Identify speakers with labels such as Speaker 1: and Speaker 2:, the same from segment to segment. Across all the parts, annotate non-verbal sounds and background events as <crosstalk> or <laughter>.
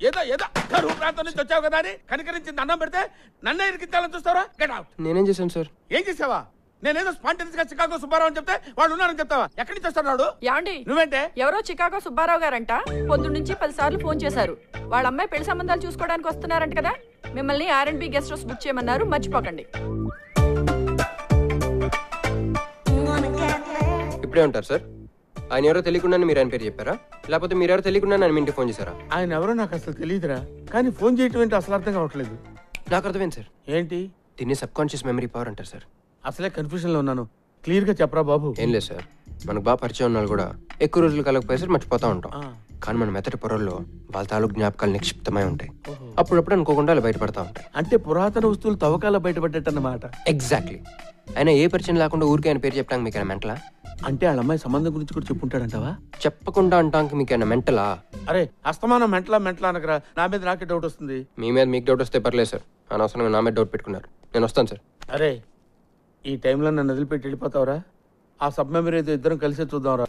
Speaker 1: ఏదో ఏదో కరువు ప్రాంతం నుంచి వచ్చావు కదా అని కనికరించి దండం పెడితే నన్నే ఇరికించాలని చూస్తావా గెట్ అవుట్
Speaker 2: నేనేం చేశాను సార్?
Speaker 1: ఏం చేసావా? నేనేదో స్పాంటనియస్గా చికాగో సుబ్బారావు అని చెప్తే వాడు ఉన్నారని చెప్తావా? ఎక్కడి నుంచి వస్తాడు వాడు
Speaker 3: యాండి
Speaker 1: నువ్వేంటే?
Speaker 3: ఎవరో చికాగో సుబ్బారావు గారంట. పొద్దు నుంచి పదిసార్లు ఫోన్ చేశారు. వాళ్ళ అమ్మాయి పెళ్ళి సంబంధాలు చూసుకోవడానికి వస్తున్నారంట కదా? మిమ్మల్ని R and B guest house book చేయమన్నారు. మర్చిపోకండి.
Speaker 2: ఇప్పుడే ఉంటారు సార్? ఆయన ఎవరో తెలియకుండా మీరు ఆయన పేరు చెప్పారా? లేకపోతే మీరు ఎవరో తెలియకుండా నన్ను మీ ఇంటికి ఫోన్ చేశారా?
Speaker 1: ఆయన ఎవరో నాకు అసలు తెలియదురా కానీ ఫోన్ చేయటం ఏంటి అసలు అర్థం కావట్లేదు.
Speaker 2: నాకు అర్థమైంది సార్.
Speaker 1: ఏంటి?
Speaker 2: దీన్ని సబ్ కాన్షియస్ మెమరీ పవర్ అంటారు సార్.
Speaker 1: అసలే కన్ఫ్యూజన్లో ఉన్నాను. క్లియర్గా చెప్పరా బాబు?
Speaker 2: ఏం లేదు సార్. మనకు బాగా పరిచయం ఉన్న వాళ్ళు కూడా ఎక్కువ రోజులు కలగపోయేసరికి మర్చిపోతూ ఉంటాం. కానీ మన మెత్తటి పొరల్లో వాళ్ళ తాలూకు జ్ఞాపకాలు నిక్షిప్తమై ఉంటాయి. అప్పుడప్పుడు అనుకోకుండా అలా బయటపడతా ఉంటాయి.
Speaker 1: అంటే పురాతన వస్తువులు తవ్వకాల బయటపడ్డట్టు అన్నమాట
Speaker 2: ఎగ్జాక్ట్లీ. అయినా ఏ పరిచయం లేకుండా ఊరికే ఆయన పేరు చెప్పడానికి మీకు మెంటలా?
Speaker 1: అంటే వాళ్ళ అమ్మాయి సంబంధం గురించి కూడా చెప్పుంటాడంటావా?
Speaker 2: చెప్పకుండా అంటానికి మీకు ఏమైనా మెంటలా?
Speaker 1: అరే అస్తమానం మెంటలా మెంటలా అనకరా. నా మీద నాకే డౌట్ వస్తుంది.
Speaker 2: మీ మీద మీకు డౌట్ వస్తే పర్లేదు సార్. అనవసరంగా నా మీద డౌట్ పెట్టుకున్నారు. నేను వస్తాను సార్.
Speaker 1: అరే ఈ టైంలో నన్ను వదిలిపెట్టి వెళ్ళిపోతావురా? ఆ సబ్ మెమరీ ఏదో ఇద్దరం కలిసే చూద్దాంరా.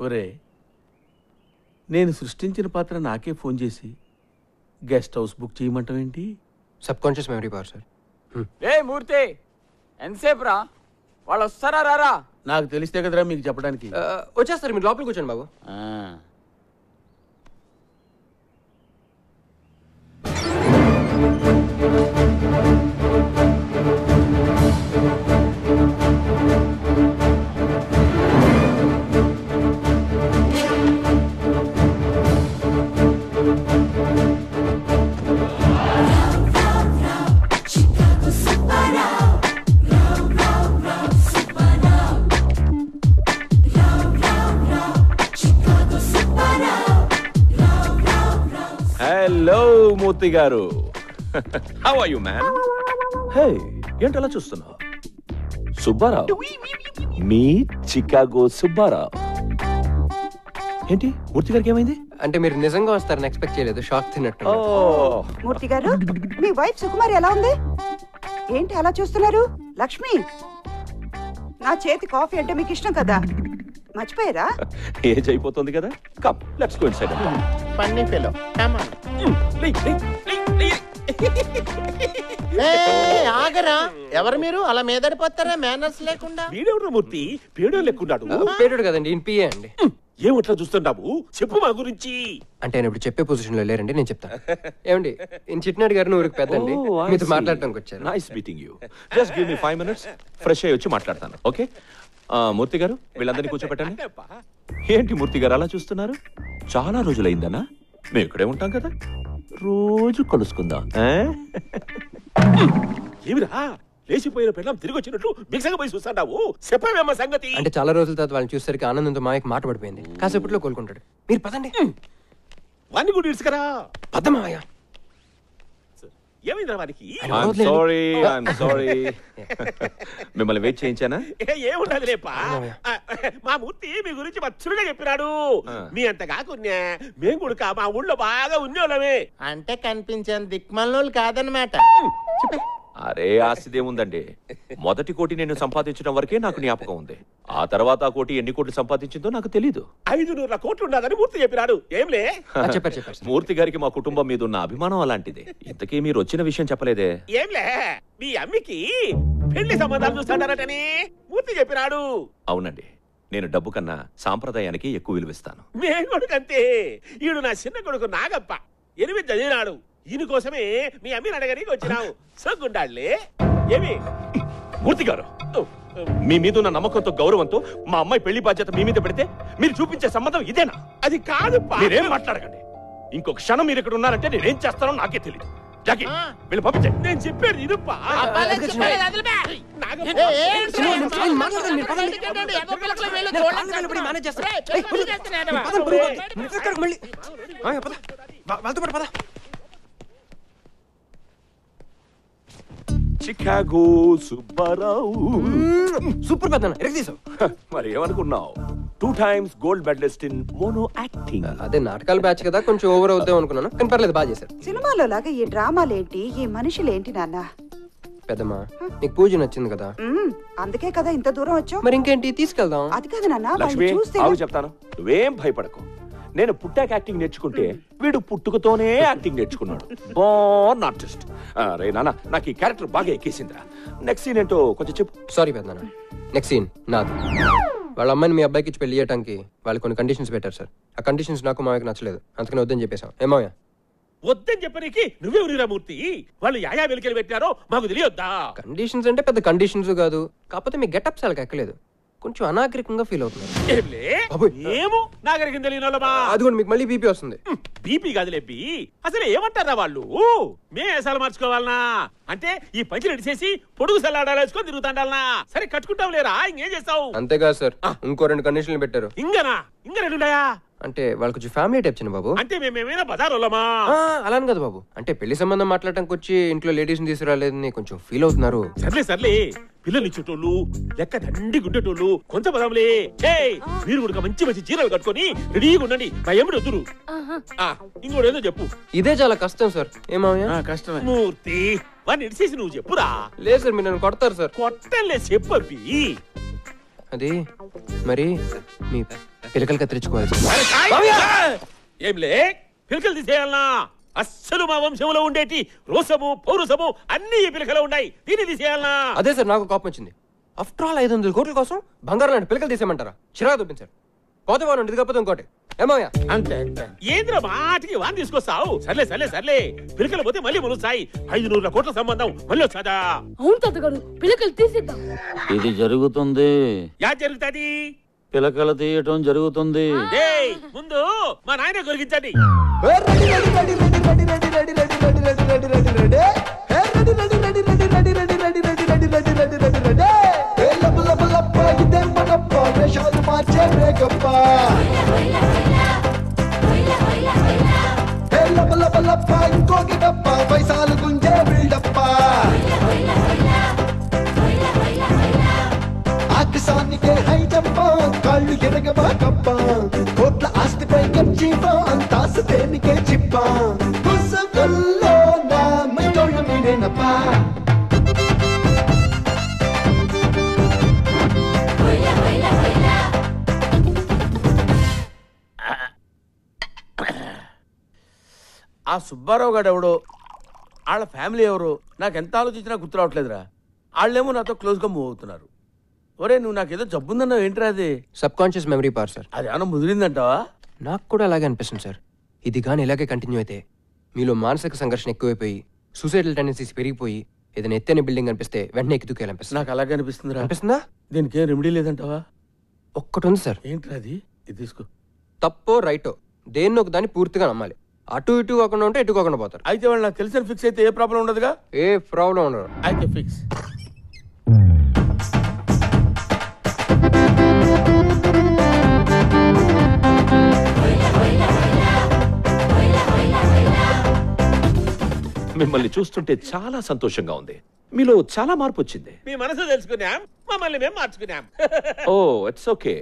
Speaker 1: ఒరే నేను సృష్టించిన పాత్ర నాకే ఫోన్ చేసి guest house book చేయమంటావేంటి?
Speaker 2: Subconscious memory power sir.
Speaker 4: ఏ మూర్తి! ఎంతసేపు రా వాళ్ళు వస్తారా రారా?
Speaker 1: నాకు తెలిస్తే కదరా మీకు చెప్పడానికి.
Speaker 2: వచ్చేస్తారు మీరు లోపలికి కూర్చోండి బాబు.
Speaker 5: మూర్తి గారు. How are you man hey ఏంటి అలా చూస్తున్నావు? సుబ్బారావు. మీ చికాగో సుబ్బారావు. ఏంటి? మూర్తి గారికి ఏమైంది?
Speaker 2: అంటే మీరు నిజంగా వస్తారని ఎక్స్పెక్ట్ చేయలేదు. షాక్ తిన్నట్టు
Speaker 5: ఓ.
Speaker 6: మూర్తి గారు మీ వైఫ్ సుకుమారి ఎలా ఉంది? ఏంటి అలా చూస్తున్నారు? లక్ష్మి నా చేతి కాఫీ అంటే మీకు ఇష్టం కదా? మర్చిపోయారా? <laughs>
Speaker 5: ఏజ్ అయిపోతుంది కదా? Come let's go inside
Speaker 7: funny fellow <laughs> ఆగరా. ఎవరు మీరు? అలా మీదడిపోతారా? మేనర్స్ లేకుండా?
Speaker 5: వీడెవరు మూర్తి? పేడో లెక్కున్నాడు
Speaker 2: పేరుడు కదండి ఈయన పిఏ అండి.
Speaker 5: ఏమట్లా చూస్తున్నావు? చెప్పు మా గురించి.
Speaker 2: అంటే ఆయన ఇప్పుడు చెప్పే పొజిషన్లో లేరండి నేను చెప్తాను ఏమండి ఈయన చిట్నాడు గారిని ఊరికి పెద్దండి. మీతో మాట్లాడటానికి వచ్చారు.
Speaker 5: Nice meeting you just give me five minutes fresh అయ్యి వచ్చి మాట్లాడతాను ఓకే మూర్తి గారు వీళ్ళందరినీ కూర్చోబెట్టండి. ఏంటి మూర్తి గారు అలా చూస్తున్నారు? చాలా రోజులైందనా మేము ఇక్కడే ఉంటాం కదా. రోజు కలుసుకుందాం? <laughs> ఏమిరా? లేచిపోయిన పిల్లం తిరిగి వచ్చినట్లు బిగసగా పోయి చూస్తాడావు? చెప్పవేమ్మ సంగతి?
Speaker 2: అంటే చాలా రోజుల తర్వాత వాళ్ళని చూసేసరికి ఆనందంతో మాయకి మాట పడిపోయింది. కాసేపట్లో కోలుకుంటాడు. మీరు పదండి.
Speaker 5: వాణ్ణి కూడా ఇడుచుకరా
Speaker 2: పద మావయ్య
Speaker 5: ఏమైందిరా వానికి
Speaker 2: ఆయన వదలలేదు.
Speaker 5: సారీ ఐఎమ్ సారీ మిమ్మల్ని వెయిట్ చేయించానా?
Speaker 4: ఏముండదు లేపా
Speaker 2: అవునయ్య.
Speaker 4: మా మూర్తి మీ గురించి మచ్చురుగా చెప్పినాడు. మీ అంత కాకున్యా మేము కూడా మా ఊళ్ళో బాగా ఉన్నోళ్ళమే
Speaker 7: అంటే కనిపించేంత దిక్మల్లోళ్ళు కాదనమాట
Speaker 5: అరే ఆస్తిదేముందండి మొదటి కోటి నేను సంపాదించడం వరకే నాకు జ్ఞాపకం ఉంది. ఆ తర్వాత ఆ కోటి ఎన్ని కోట్లు సంపాదించిందో నాకు తెలీదు.
Speaker 4: ఐదు నూరుల కోట్లు ఉండదని మూర్తి చెప్పినాడు. ఏంలే
Speaker 2: చెప్పారు చెప్పారు.
Speaker 5: మూర్తి గారికి మా కుటుంబం మీద ఉన్న అభిమానం అలాంటిది. ఇంతకీ మీరు వచ్చిన విషయం చెప్పలేదే?
Speaker 4: ఏంలే మీ అమ్మికి పెళ్ళి సంబంధాలు చూస్తాడనటని మూర్తి చెప్పినాడు.
Speaker 5: అవునండి. నేను డబ్బు కన్నా సాంప్రదాయానికి ఎక్కువ విలువిస్తాను.
Speaker 4: మేం కొడుకంతే. ఈడు నా చిన్న కొడుకు నాగప్ప. ఎనిమిది చదివినాడు. ఈయన కోసమే మీ అమ్మిని అడగనీకి వచ్చినావు సగ్గుండాళ్ళే ఏమి
Speaker 5: మూర్తి గారు మీ మీద ఉన్న నమ్మకంతో గౌరవంతో మా అమ్మాయి పెళ్ళి బాధ్యత మీ మీద పెడితే మీరు చూపించే సంబంధం ఇదేనా
Speaker 4: అది కాదు
Speaker 5: మీరేం మాట్లాడకండి ఇంకొక క్షణం మీరు ఇక్కడ ఉన్నారంటే నేనేం చేస్తానో నాకే తెలియదు జాకి వీళ్ళు పంపించే
Speaker 4: నేను నాగప్ప
Speaker 2: ఆయన మాట్లాడండి, మీరు పదండి. నేను కాళ్ళు నిలబడి మేనేజ్ చేస్తాను. ఏయ్, వదిలు. పదండి, పడుకోండి. మీరు ఎక్కడికి మళ్ళీ మావయ్య, పద. వా- వాళ్ళతో పాటు పద
Speaker 5: చికాగో సుబ్బారావు
Speaker 2: సూపర్ పెద్ద ఎరగదీసావు
Speaker 5: మరి ఏమనుకున్నావు? Two times gold medalist in mono acting
Speaker 2: అదే నాటకాల బ్యాచ్ కదా కొంచెం ఓవర్ అవుతాం అనుకున్నాను. కానీ పర్లేదు బాగా చేశారు.
Speaker 6: సినిమాలో లాగా ఈ డ్రామాలేంటి ఈ మనుషులేంటి నాన్న?
Speaker 2: పెద్దమ్మా నీకు పూజ నచ్చింది కదా?
Speaker 6: అందుకే కదా ఇంత దూరం వచ్చావు?
Speaker 2: మరి ఇంకేంటి తీసుకెళ్దాం.
Speaker 6: అది కాదు నాన్న
Speaker 5: లక్ష్మి చెప్తాను. నువ్వేం భయపడకు. నేను పుట్టాక యాక్టింగ్ నేర్చుకుంటే వీడు పుట్టుకతోనే యాక్టింగ్ నేర్చుకున్నాడు. బోర్న్ ఆర్టిస్ట్ రే నాన్న నాకు ఈ క్యారెక్టర్ బాగా ఎక్కేసిందిరా. నెక్స్ట్ సీన్ ఏంటో కొంచెం చెప్పు.
Speaker 2: సారీ పెద్దనా నెక్స్ట్ సీన్ నాది. వాళ్ళ అమ్మాయిని మీ అబ్బాయికి ఇచ్చి పెళ్ళి చేయడానికి వాళ్ళు కొన్ని కండిషన్స్ పెట్టారు సార్ ఆ కండిషన్స్ నాకు మామయ్యకి నచ్చలేదు. అందుకని వద్దని చెప్పేశాం. ఏమావయ్య
Speaker 4: వద్దని చెప్పనికి నువ్వెవరిరా మూర్తి. వాళ్ళు యాయా వెలికలు పెట్టారో మాకు తెలియొద్దా?
Speaker 2: కండిషన్స్ అంటే పెద్ద కండిషన్స్ కాదు. కాకపోతే మీ గెటప్ చాలా ఎక్కలేదు. కొంచెం అనాగరికంగా ఫీల్ అవుతున్నారు.
Speaker 4: ఏంలే
Speaker 2: బాబోయ్.
Speaker 4: ఏమో? నాగరికం తెలియని వాళ్ళమా?
Speaker 2: అది కూడా మీకు మళ్ళీ బీపీ వస్తుంది.
Speaker 4: బీపీ కాదులే బీ. అసలు ఏమంటారా వాళ్ళు? మే వేసాలు మార్చుకోవాలనా? అంటే ఈ పంచి నడిచేసి పొడుగు సల్లాడాలు వేసుకొని తిరుగుతాండాలనా? సరే కట్టుకుంటాం లేరా? ఇంకేం చేస్తావు?
Speaker 2: అంతేకాదు సార్. ఇంకో రెండు కండిషన్లు పెట్టారు.
Speaker 4: ఇంగనా? ఇంక రెండున్నాయా
Speaker 2: అంటే వాళ్ళు కొంచెం ఫ్యామిలీ టైప్ చిన్న బాబు.
Speaker 4: అంటే మేమేమైనా
Speaker 2: అలా అని కదా బాబు. అంటే పెళ్ళి సంబంధం మాట్లాడటానికి వచ్చి ఇంట్లో లేడీస్ని తీసుకురాలేదని కొంచెం ఫీల్ అవుతున్నారు.
Speaker 4: సర్లే సర్లే. పిల్లలు ఇచ్చేటోళ్ళు లెక్క దండి గుడ్డేటోళ్ళు కొంచెం పదంలే ఏయ్ మీరు కూడా మంచి మంచి చీరలు కట్టుకొని రెడీగా ఉండండి. మా ఎమ్మడి వద్దురు ఆ, ఇంకోటి ఏదో చెప్పు.
Speaker 2: ఇదే చాలా కష్టం సార్. ఏమావయ్య
Speaker 1: ఆ, కష్టమే.
Speaker 4: మూర్తి వాడిని ఇడిసేసి నువ్వు చెప్పురా.
Speaker 2: లేదు సార్ మీరు నన్ను కొడతారు సార్.
Speaker 4: కొట్టలే చెప్పి
Speaker 2: అది మరి మీ పిలకలు కత్తిరించుకోవాలి.
Speaker 4: ఏంలే పిలకలు తీసేయాలనా? అస్సలు మా వంశంలో ఉండేటి రోసము పౌరుసము అన్ని ఈ పిలకలు ఉన్నాయి. దీన్ని తీసేయాలనా?
Speaker 2: అదే సార్ నాకు కోపం వచ్చింది. ఆఫ్టర్ ఆల్ ఐదు వందల కోట్ల కోసం బంగారం లాంటి పిలకలు తీసేయమంటారా? చిరాకు తప్పింది వాడు ఇది కాకపోతే ఇంకోటి ఏమయ్యా
Speaker 1: అంతే అంతే
Speaker 4: ఏంద్ర మాటికి వాన్ తీసుకొస్తావు సర్లే సర్లే సర్లే పిలకలు పోతే మళ్ళీ ములుస్తాయి ఐదు నూరుల కోట్ల సంబంధం మళ్ళీ వచ్చాదా
Speaker 8: అవును తాతగారు పిల్లకలు తీసిద్దాం
Speaker 9: ఇది జరుగుతుంది
Speaker 4: యా జరుగుతుంది
Speaker 9: పిలకలు తీయటం జరుగుతుంది
Speaker 4: ఏయ్ ముందు మా నాయన కొరిగించండి
Speaker 10: పైసాలు గుంజే బిల్డప్ప ఆకాశానికే హై జంప కాళ్ళు ఎరగబాకప్ప కోట్ల ఆస్తిపై గర్జీవ అంతాస దేనికే చిప్ప
Speaker 1: ఆ సుబ్బారావు గారు ఎవడో? వాళ్ళ ఫ్యామిలీ ఎవరో? నాకు ఎంత ఆలోచించినా గుర్తు రావట్లేదురా వాళ్ళేమో నాతో క్లోజ్గా మూవ్ అవుతున్నారు. ఒరే నువ్వు నాకేదో జబ్బుందన్నావు ఏంట్రా అది?
Speaker 2: Subconscious memory power sir.
Speaker 1: అది ఏమన్నా ముదిరిందంటావా?
Speaker 2: నాకు కూడా అలాగే అనిపిస్తుంది సార్. ఇది కానీ ఇలాగే కంటిన్యూ అయితే మీలో మానసిక సంఘర్షణ ఎక్కువైపోయి సూసైడల్ టెండెన్సీస్ పెరిగిపోయి ఏదైనా ఎత్తైన బిల్డింగ్ అనిపిస్తే వెంటనే ఎక్కి దూకేయాలనిపిస్తుంది.
Speaker 1: నాకు అలాగే అనిపిస్తుందిరా.
Speaker 2: అనిపిస్తుందా?
Speaker 1: దీనికి ఏం రెమెడీ లేదంటావా?
Speaker 2: ఒక్కటి ఉంది సార్.
Speaker 1: ఏంట్రా అది? ఇది తీసుకో.
Speaker 2: తప్పో రైటో దేన్నో ఒక దాన్ని పూర్తిగా నమ్మాలి. అటు ఇటు కాకుండా ఉంటే ఎటు కాకుండా పోతారు.
Speaker 1: అయితే వాళ్ళు నాకు తెలిసిన ఫిక్స్ అయితే ఏ ప్రాబ్లం ఉండదుగా?
Speaker 2: ఏ ప్రాబ్లం ఉండదు.
Speaker 1: అయితే ఫిక్స్
Speaker 5: మిమ్మల్ని చూస్తుంటే చాలా సంతోషంగా ఉంది. మీలో చాలా మార్పు వచ్చింది.
Speaker 4: మీ మనసు తెలుసుకున్నాం మమ్మల్ని మేము మార్చుకున్నాం.
Speaker 5: ఓ ఇట్స్ ఓకే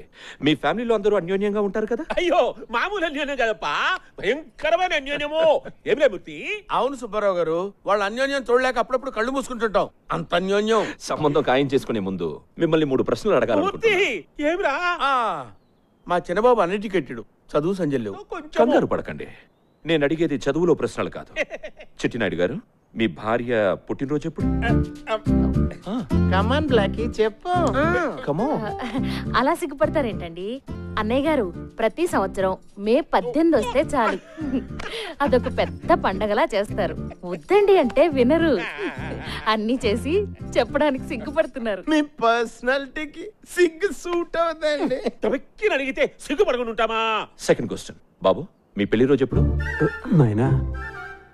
Speaker 5: మీ ఫ్యామిలీలో అందరూ అన్యోన్యంగా ఉంటారు కదా?
Speaker 4: అయ్యో మామూలు అన్యోన్యం కదప్పా. భయంకరమైన అన్యోన్యము. ఏమిలే మూర్తి?
Speaker 1: అవును సుబ్బారావు గారు వాళ్ళ అన్యోన్యం చూడలేక అప్పుడప్పుడు కళ్ళు మూసుకుంటుంటాం. అంత అన్యోన్యం.
Speaker 5: సంబంధం ఖాయం చేసుకునే ముందు మిమ్మల్ని మూడు ప్రశ్నలు
Speaker 4: మూర్తి
Speaker 5: అడగాలనుకుంటున్నాను
Speaker 4: ఏమిరా?
Speaker 1: ఆ, మా చిన్నబాబు అన్నిటికీ కట్టాడు చదువు సంజయ్ లేవు.
Speaker 4: కొంచెం
Speaker 5: కంగారు పడకండి. నేను అడిగేది చదువులో ప్రశ్నలు కాదు. <laughs> చిట్టినాయుడు గారు మీ భార్య పుట్టినరోజు ఎప్పుడు?
Speaker 7: కమాన్ బ్లాకీ చెప్పు.
Speaker 5: కమో
Speaker 8: అలా సిగ్గుపడతారేంటండి? అన్నయ్య గారు ప్రతి సంవత్సరం మే పద్దెనిమిది వస్తే చాలు. అదొక పెద్ద పండగలా చేస్తారు. వద్దండి అంటే వినరు. అన్ని చేసి చెప్పడానికి సిగ్గుపడుతున్నారు.
Speaker 7: మీ పర్సనాలిటీకి సిగ్గు సూట్ అవుతుందండి.
Speaker 4: తొక్కిని అడిగితే సిగ్గుపడకుండా ఉంటామా?
Speaker 5: సెకండ్ క్వశ్చన్ బాబు మీ పెళ్ళి రోజు ఎప్పుడు?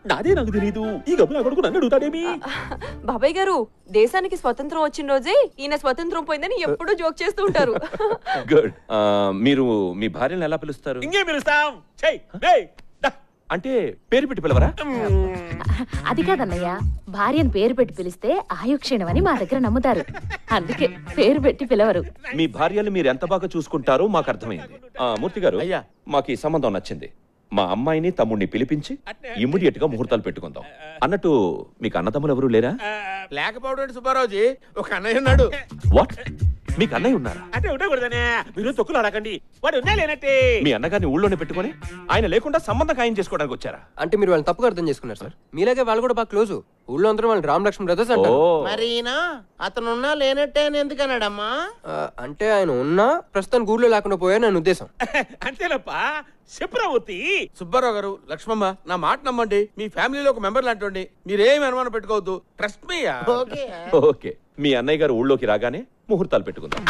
Speaker 4: నాదే నాకు తెలియదు ఈ గబ్బు నా కొడుకు నన్ను అడుగుతాడేమి?
Speaker 3: బాబాయ్ గారు దేశానికి స్వతంత్రం వచ్చిన రోజే ఈయన స్వతంత్రం పోయిందని ఎప్పుడూ జోక్ చేస్తూ ఉంటారు. <laughs>
Speaker 5: గుడ్ మీరు మీ భార్యను ఎలా పిలుస్తారు?
Speaker 4: ఇంకేం పిలుస్తాం. చెయ్.
Speaker 5: అంటే పేరు పెట్టి పిలవరా?
Speaker 8: అది కాదన్నయ్య భార్యను పేరు పెట్టి పిలిస్తే ఆయుక్షీణం అని మా దగ్గర నమ్ముతారు. అందుకే పేరు పెట్టి పిలవరు.
Speaker 5: మీ భార్యలు మీరు ఎంత బాగా చూసుకుంటారో మాకు అర్థమైంది. ఆ, మూర్తి గారు
Speaker 1: అయ్యా.
Speaker 5: మాకు ఈ సంబంధం నచ్చింది. మా అమ్మాయిని తమ్ముడిని పిలిపించి ఇమ్మీడియట్గా ముహూర్తాలు పెట్టుకుందాం. అన్నట్టు మీకు అన్నదమ్ములు ఎవరు లేరా?
Speaker 1: లేకపోవడం సుబ్బారావుజీ? ఒక అన్నయ్య ఉన్నాడు.
Speaker 5: వాట్ మీకు అన్నయ్య ఉన్నారా?
Speaker 4: అంటే ఉండకూడదనే. మీరు తొక్కులు అడగండి. వాడు ఉన్నా లేనట్టే.
Speaker 5: మీ అన్నగారిని ఊళ్ళోనే పెట్టుకొని ఆయన లేకుండా సంబంధం ఖాయం చేసుకోవడానికి వచ్చారా?
Speaker 2: అంటే మీరు వాళ్ళని తప్పుగా అర్థం చేసుకున్నారు సార్. మీలాగే వాళ్ళు కూడా బాగా క్లోజ్. ఊళ్ళో అందరూ వాళ్ళు రామ్ లక్ష్మణ్ బ్రదర్స్ అంటారు.
Speaker 7: మరి ఈయన అతనున్నా లేనట్టే అని ఎందుకన్నాడమ్మా?
Speaker 2: ఆ, అంటే ఆయన ఉన్నా ప్రస్తుతానికి ఊళ్ళో లేకుండా పోయారు నా ఉద్దేశం. <laughs>
Speaker 4: అంతేనప్ప. చెప్పురావతి
Speaker 1: సుబ్బారావు గారు లక్ష్మమ్మ నా మాట నమ్మండి. మీ ఫ్యామిలీలో ఒక మెంబర్ లాంటి మీరేం అనుమానం పెట్టుకోవద్దు. Trust me
Speaker 7: okay.
Speaker 5: ఓకే. మీ అన్నయ్య గారు ఊళ్ళోకి రాగానే ముహూర్తాలు పెట్టుకుందాం.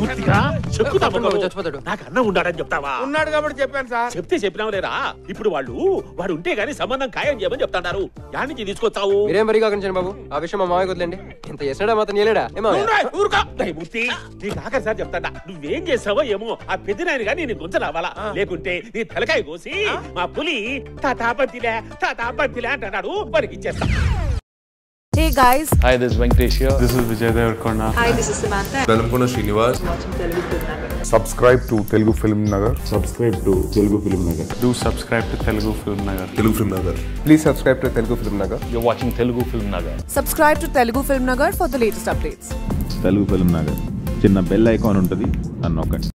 Speaker 4: పూర్తిగా.
Speaker 2: చచ్చిపోతాడు.
Speaker 4: నాకు అన్నం ఉండాలని చెప్తావా?
Speaker 1: ఉన్నాడు కాబట్టి చెప్పాను సార్.
Speaker 4: చెప్తే చెప్పినావు లేరా? ఇప్పుడు వాళ్ళు వాడు ఉంటే గానీ సంబంధం ఖాయం చేయమని చెప్తాడారు. యాడ్ నుంచి తీసుకొచ్చావు?
Speaker 2: మీరేం వరి కాకండి బాబు? ఆ విషయం మా మామయ్య వదిలేండి. ఇంత చేసినాడా మాత్రం చేయలేడా? ఏమో
Speaker 4: ఊరుకో. దయమూర్తి నీకు ఆఖరి సార్ చెప్తాడా నువ్వేం చేసావో ఏమో ఆ పెద్దనాయన గాని నీ గుంజలావాలా లేకుంటే నీ తలకాయ కోసి మా పులి తాతాపతిలే తాతాపతిలే అంటున్నాడు వారికి ఇచ్చేస్తా.
Speaker 11: Hey guys,
Speaker 12: Hi, this is Venkatesh here. This is Vijay Devarkonda.
Speaker 11: hi, this is Samantha.
Speaker 13: Velankonda Srinivas
Speaker 14: subscribe to Telugu film Nagar
Speaker 12: Subscribe to Telugu Film Nagar. Do subscribe to Telugu Film Nagar.
Speaker 13: Telugu film Nagar
Speaker 14: please subscribe to Telugu film Nagar
Speaker 12: You're watching Telugu Film Nagar.
Speaker 11: Subscribe to Telugu Film Nagar for the latest updates.
Speaker 15: Telugu film Nagar చిన్న bell icon ఉంటుంది నన్ను నొక్కండి